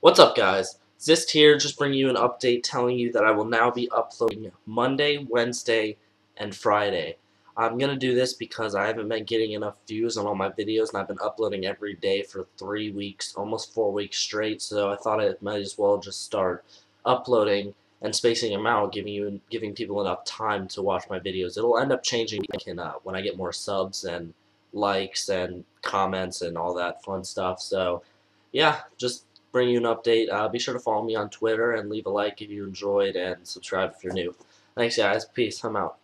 What's up guys? Zist here, just bringing you an update telling you that I will now be uploading Monday, Wednesday, and Friday. I'm going to do this because I haven't been getting enough views on all my videos and I've been uploading every day for three weeks, almost four weeks straight, so I thought I might as well just start uploading and spacing them out, giving you and giving people enough time to watch my videos. It'll end up changing uh, when I get more subs and likes and comments and all that fun stuff. So yeah, just bring you an update. Uh, be sure to follow me on Twitter and leave a like if you enjoyed and subscribe if you're new. Thanks guys. Peace. I'm out.